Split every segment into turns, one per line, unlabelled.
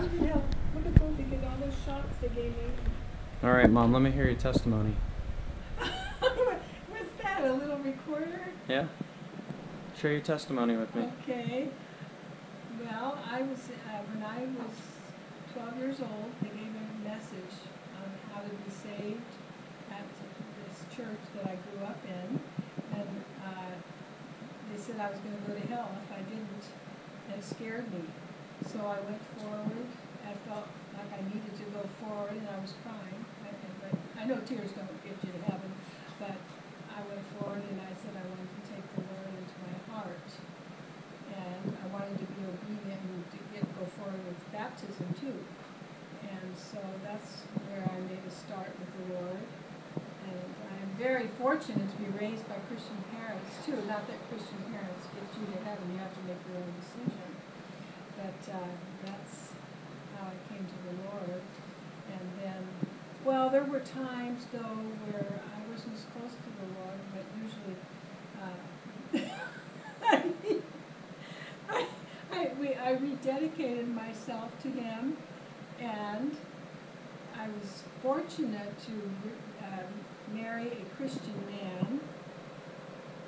I. Look at those, they get all those shots they gave me.
All right, Mom, let me hear your testimony.
What's that, a little recorder?
Yeah? Share your testimony with me.
Okay. Well, I was, uh, when I was twelve years old, they gave me a message on how to be saved at this church that I grew up in. And, uh, they said I was gonna go to hell if I didn't, and it scared me. So I went forward, I felt like I needed to go forward, and I was crying. I, but I know tears don't get you to heaven, but I went forward and I said I wanted to take the Lord into my heart. And I wanted to be obedient and to get, go forward with baptism too. And so that's where I made a start with the Lord. And I'm very fortunate to be raised by Christian parents too. Not that Christian parents get you to heaven, you have to make your own decision. But uh, that's how I came to the Lord. And then, well, there were times though where I wasn't as close to the Lord, but usually uh, I, I, we, I rededicated myself to Him, and I was fortunate to um, marry a Christian man.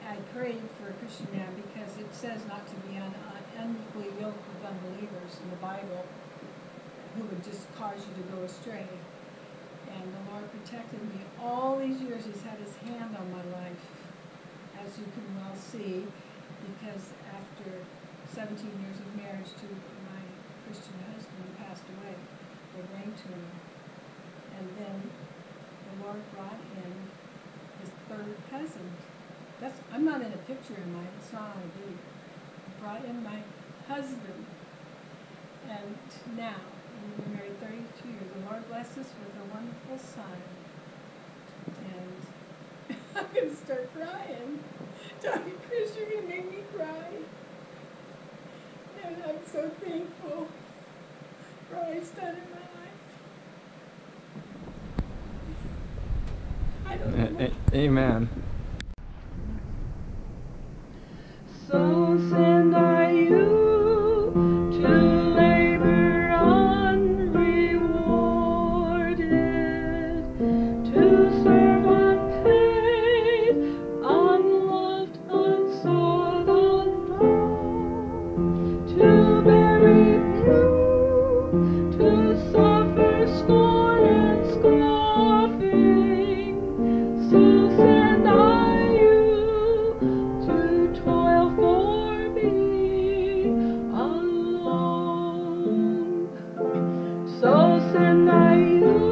I prayed for a Christian man because it says not to be un, un, unequally yoked with unbelievers in the Bible who would just cause you to go astray. And the Lord protected me all these years. He's had his hand on my life, as you can well see, because after 17 years of marriage to my Christian husband who passed away with brain tumor. And then the Lord brought in his third cousin. That's I'm not in a picture in my it's not on a deed. Brought in my husband. And now, we've been married 32 years. The Lord blessed us with a wonderful son. And I'm going to start crying. Dr. Chris, you're going to make me cry. And I'm so thankful for all he's done in my life. I don't know.
Amen.
So Send I